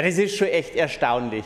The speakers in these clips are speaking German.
das ist schon echt erstaunlich.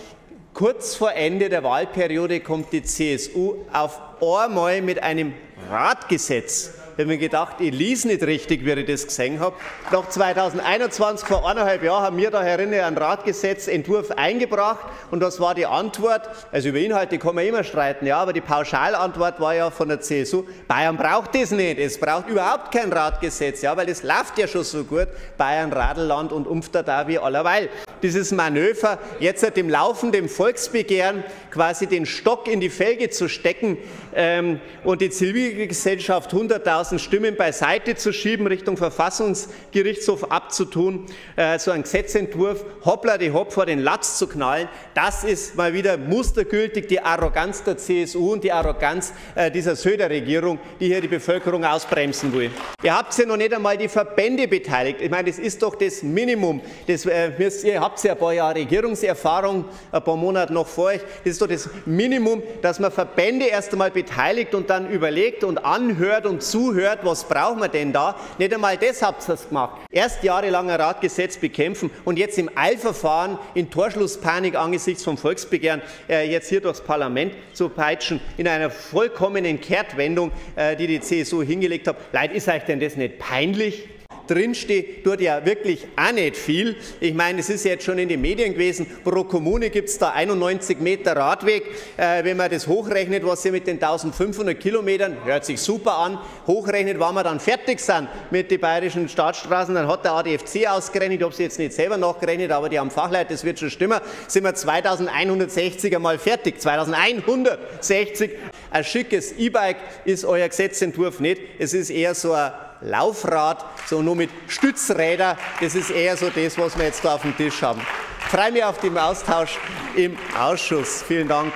Kurz vor Ende der Wahlperiode kommt die CSU auf einmal mit einem Radgesetz ich habe mir gedacht, ich lese nicht richtig, wie ich das gesehen habe. Nach 2021, vor eineinhalb Jahren, haben wir da herinnen einen Ratgesetzentwurf eingebracht und das war die Antwort. Also über Inhalte kann man immer streiten, ja, aber die Pauschalantwort war ja von der CSU, Bayern braucht das nicht, es braucht überhaupt kein Ratgesetz, ja, weil das läuft ja schon so gut, Bayern, Radelland und Umfter da wie allerweil. Dieses Manöver, jetzt seit dem laufenden Volksbegehren quasi den Stock in die Felge zu stecken ähm, und die Zivilgesellschaft 100.000 10.000 Stimmen beiseite zu schieben, Richtung Verfassungsgerichtshof abzutun, äh, so ein Gesetzentwurf hoppla die hopp vor den Latz zu knallen, das ist mal wieder mustergültig die Arroganz der CSU und die Arroganz äh, dieser Söder-Regierung, die hier die Bevölkerung ausbremsen will. Ihr habt ja noch nicht einmal die Verbände beteiligt. Ich meine, das ist doch das Minimum. Das, äh, ihr habt ja ein paar Jahre Regierungserfahrung, ein paar Monate noch vor euch. Das ist doch das Minimum, dass man Verbände erst einmal beteiligt und dann überlegt und anhört und zuhört, was brauchen wir denn da? Nicht einmal das habt ihr gemacht. Erst jahrelang ein Ratgesetz bekämpfen und jetzt im Eilverfahren in Torschlusspanik angesichts vom Volksbegehren äh, jetzt hier durchs Parlament zu peitschen, in einer vollkommenen Kehrtwendung, äh, die die CSU hingelegt hat. Leid, ist euch denn das nicht peinlich? Drinsteht, tut ja wirklich auch nicht viel. Ich meine, es ist jetzt schon in den Medien gewesen, pro Kommune gibt es da 91 Meter Radweg. Äh, wenn man das hochrechnet, was sie mit den 1500 Kilometern, hört sich super an, hochrechnet, wann wir dann fertig sind mit den bayerischen Staatsstraßen, dann hat der ADFC ausgerechnet, habe sie jetzt nicht selber nachgerechnet, aber die haben Fachleute, das wird schon stimmen, sind wir 2160 einmal fertig. 2160. Ein schickes E-Bike ist euer Gesetzentwurf nicht. Es ist eher so ein Laufrad, so nur mit Stützräder. Das ist eher so das, was wir jetzt da auf dem Tisch haben. Ich freue mich auf den Austausch im Ausschuss. Vielen Dank.